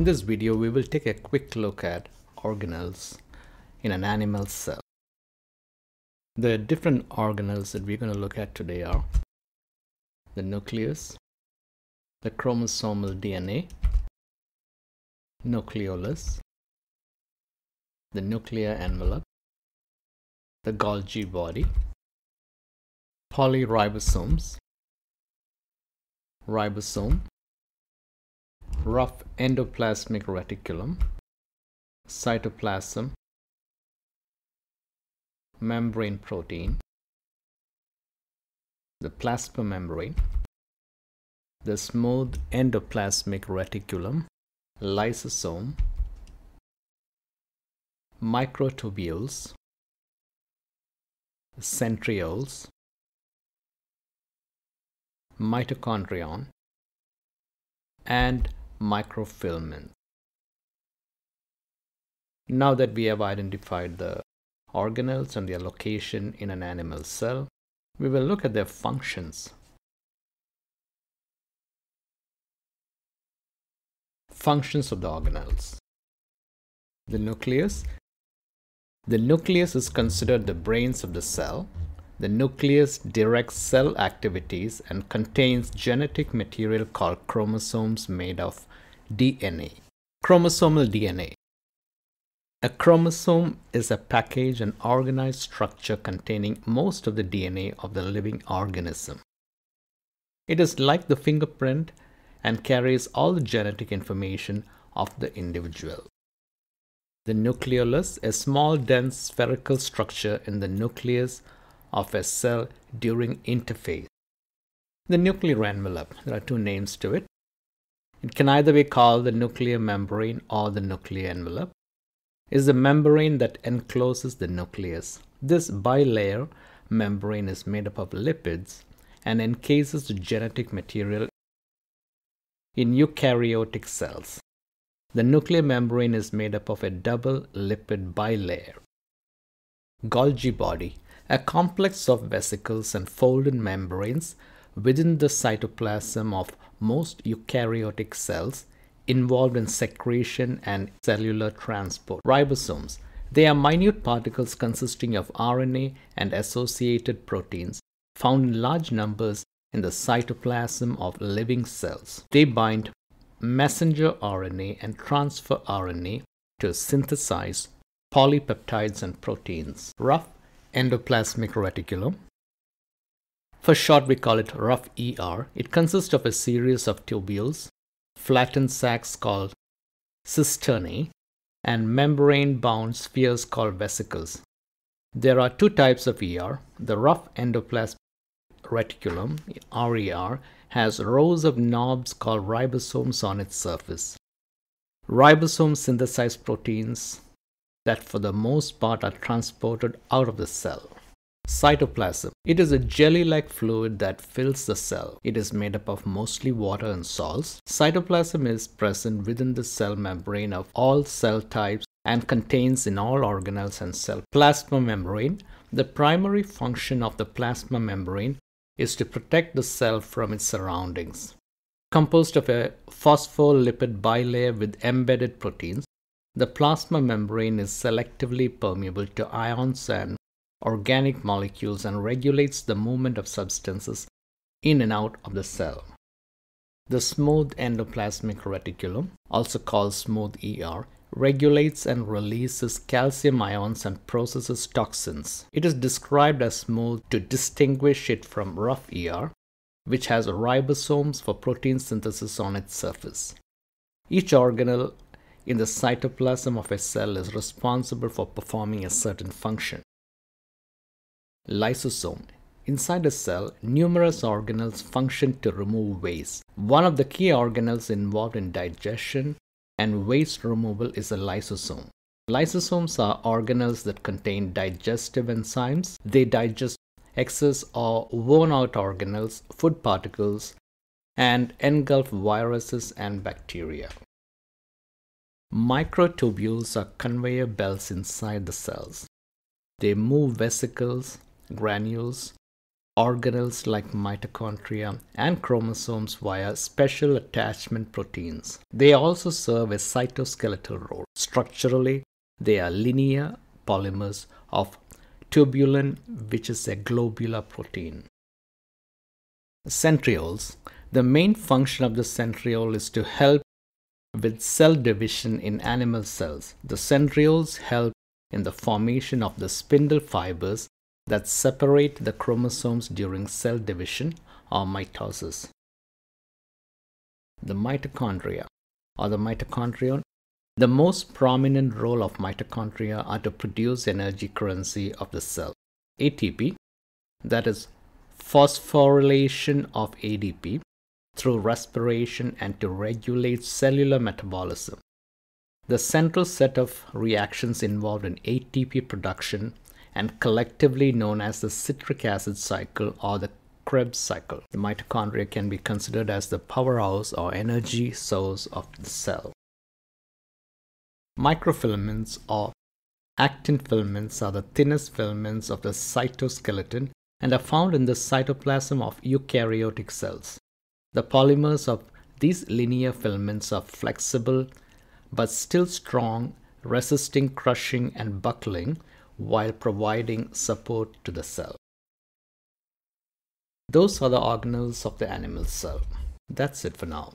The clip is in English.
In this video, we will take a quick look at organelles in an animal cell. The different organelles that we're going to look at today are the nucleus, the chromosomal DNA, nucleolus, the nuclear envelope, the Golgi body, polyribosomes, ribosome, rough endoplasmic reticulum, cytoplasm, membrane protein, the plasma membrane, the smooth endoplasmic reticulum, lysosome, microtubules, centrioles, mitochondrion, and microfilament. Now that we have identified the organelles and their location in an animal cell, we will look at their functions. Functions of the organelles. The nucleus. The nucleus is considered the brains of the cell. The nucleus directs cell activities and contains genetic material called chromosomes made of DNA. Chromosomal DNA. A chromosome is a package and organized structure containing most of the DNA of the living organism. It is like the fingerprint and carries all the genetic information of the individual. The nucleolus, a small dense spherical structure in the nucleus of a cell during interphase. The nuclear envelope, there are two names to it. It can either be called the nuclear membrane or the nuclear envelope. Is the membrane that encloses the nucleus. This bilayer membrane is made up of lipids and encases the genetic material in eukaryotic cells. The nuclear membrane is made up of a double lipid bilayer. Golgi body, a complex of vesicles and folded membranes within the cytoplasm of most eukaryotic cells involved in secretion and cellular transport. Ribosomes. They are minute particles consisting of RNA and associated proteins found in large numbers in the cytoplasm of living cells. They bind messenger RNA and transfer RNA to synthesize polypeptides and proteins. Rough endoplasmic reticulum. For short, we call it rough ER. It consists of a series of tubules, flattened sacs called cisternae, and membrane-bound spheres called vesicles. There are two types of ER. The rough endoplasmic reticulum, RER, has rows of knobs called ribosomes on its surface. Ribosomes synthesize proteins that for the most part are transported out of the cell. Cytoplasm. It is a jelly-like fluid that fills the cell. It is made up of mostly water and salts. Cytoplasm is present within the cell membrane of all cell types and contains in all organelles and cell plasma membrane. The primary function of the plasma membrane is to protect the cell from its surroundings. Composed of a phospholipid bilayer with embedded proteins, the plasma membrane is selectively permeable to ions and organic molecules and regulates the movement of substances in and out of the cell. The smooth endoplasmic reticulum, also called smooth ER, regulates and releases calcium ions and processes toxins. It is described as smooth to distinguish it from rough ER, which has ribosomes for protein synthesis on its surface. Each organelle in the cytoplasm of a cell is responsible for performing a certain function. Lysosome Inside a cell, numerous organelles function to remove waste. One of the key organelles involved in digestion and waste removal is a lysosome. Lysosomes are organelles that contain digestive enzymes. They digest excess or worn out organelles, food particles, and engulf viruses and bacteria. Microtubules are conveyor belts inside the cells. They move vesicles, granules, organelles like mitochondria and chromosomes via special attachment proteins. They also serve a cytoskeletal role. Structurally, they are linear polymers of tubulin, which is a globular protein. Centrioles. The main function of the centriole is to help with cell division in animal cells. The centrioles help in the formation of the spindle fibers that separate the chromosomes during cell division or mitosis. The mitochondria or the mitochondrion the most prominent role of mitochondria are to produce energy currency of the cell. ATP, that is phosphorylation of ADP through respiration and to regulate cellular metabolism. The central set of reactions involved in ATP production and collectively known as the citric acid cycle or the Krebs cycle. The mitochondria can be considered as the powerhouse or energy source of the cell. Microfilaments or actin filaments are the thinnest filaments of the cytoskeleton and are found in the cytoplasm of eukaryotic cells. The polymers of these linear filaments are flexible but still strong, resisting crushing and buckling while providing support to the cell. Those are the organelles of the animal cell. That's it for now.